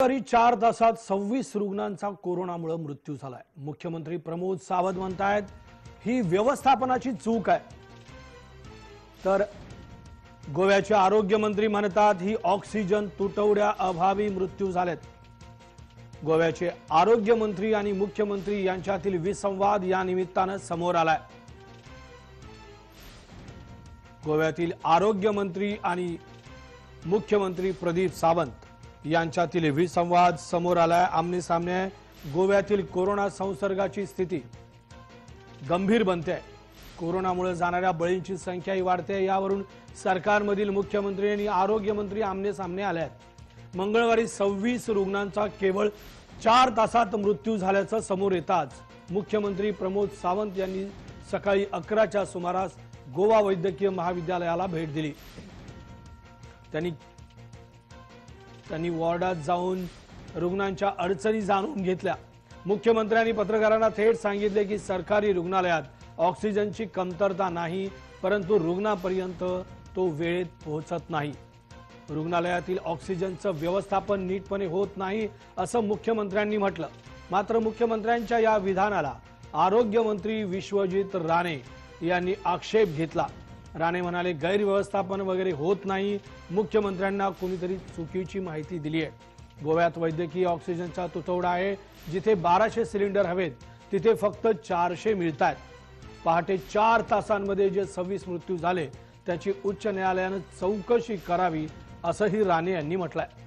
तरी चार तासात सव्वीस रुग्णांचा कोरोनामुळे मृत्यू झालाय. मुख्यमंत्री प्रमोद सावंत म्हणतायत ही व्यवस्थापनाची चूक आहे. तर गोव्याचे आरोग्यमंत्री म्हणतात ही ऑक्सिजन तुटवड्या अभावी मृत्यू झालेत. गोव्याचे आरोग्यमंत्री आणि मुख्यमंत्री यांच्यातील विसंवाद या निमित्तानं समोर आलाय. गोव्यातील आरोग्यमंत्री आणि मुख्यमंत्री प्रदीप सावंत यांच्यातील विसंवाद समोर आलाय. आमने सामने गोव्यातील कोरोना संसर्गाची स्थिती गंभीर बनते. कोरोनामुळे जाणाऱ्या बळींची संख्याही वाढते. यावरून सरकारमधील मुख्यमंत्री आणि आरोग्यमंत्री आमने सामने आले आहेत मंगळवारी सव्वीस रुग्णांचा केवळ चार तासात मृत्यू झाल्याचं समोर येताच मुख्यमंत्री प्रमोद सावंत यांनी सकाळी अकराच्या सुमारास गोवा वैद्यकीय महाविद्यालयाला भेट दिली. त्यांनी त्यांनी वॉर्डात जाऊन रुग्णांच्या अडचणी जाणून घेतल्या. मुख्यमंत्र्यांनी पत्रकारांना थेट सांगितले की सरकारी रुग्णालयात ऑक्सिजनची कमतरता नाही परंतु रुग्णापर्यंत तो वेळेत पोहोचत नाही. रुग्णालयातील ऑक्सिजनचं व्यवस्थापन नीटपणे होत नाही असं मुख्यमंत्र्यांनी म्हटलं. मात्र मुख्यमंत्र्यांच्या या विधानाला आरोग्यमंत्री विश्वजित राणे यांनी आक्षेप घेतला. राणे म्हणाले गैरव्यवस्थापन वगैरे होत नाही. मुख्यमंत्र्यांना कोणीतरी चुकीची माहिती दिली आहे. गोव्यात वैद्यकीय ऑक्सिजनचा तुटवडा आहे. जिथे बाराशे सिलेंडर हवेत तिथे फक्त चारशे मिळत आहेत पहाटे चार तासांमध्ये जे सव्वीस मृत्यू झाले त्याची उच्च न्यायालयानं चौकशी करावी असंही राणे यांनी म्हटलं आहे